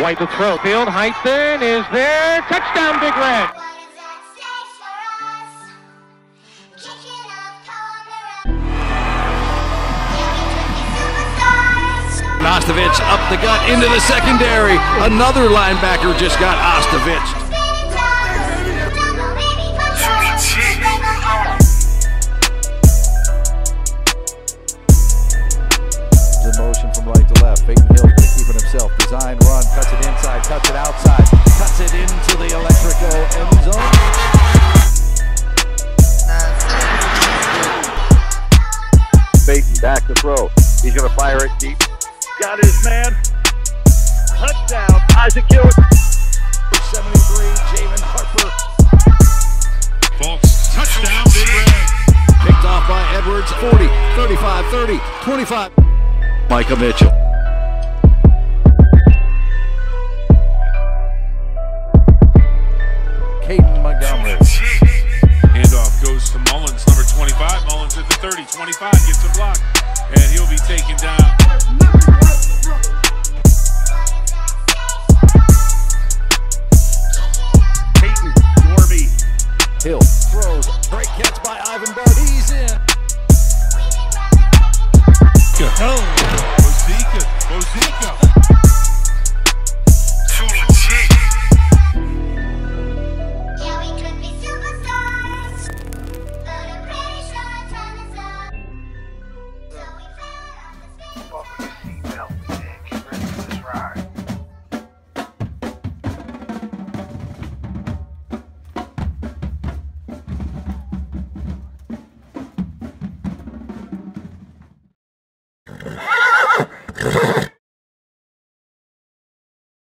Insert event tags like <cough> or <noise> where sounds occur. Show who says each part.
Speaker 1: White to throw. Field, Heisen is there. Touchdown, Big Red.
Speaker 2: Ostovich up the gut into the secondary. Another linebacker just got Ostovich.
Speaker 3: In motion from right to left. Peyton Hill going to keep it himself. Design run. Cuts it inside. Cuts it outside. Cuts it into the electrical end zone.
Speaker 4: Peyton back to throw. He's going to fire it deep. Got his man. Touchdown. Isaac Hewitt.
Speaker 3: 73. Javen Harper.
Speaker 5: Folks, touchdown, Big Red.
Speaker 2: Picked off by Edwards. 40, 35, 30, 25. Micah Mitchell.
Speaker 3: Caden Montgomery.
Speaker 5: Handoff goes to Mullins, number 25. Mullins at the 30, 25 gets a block, and he'll be taken down.
Speaker 6: grrr. <laughs>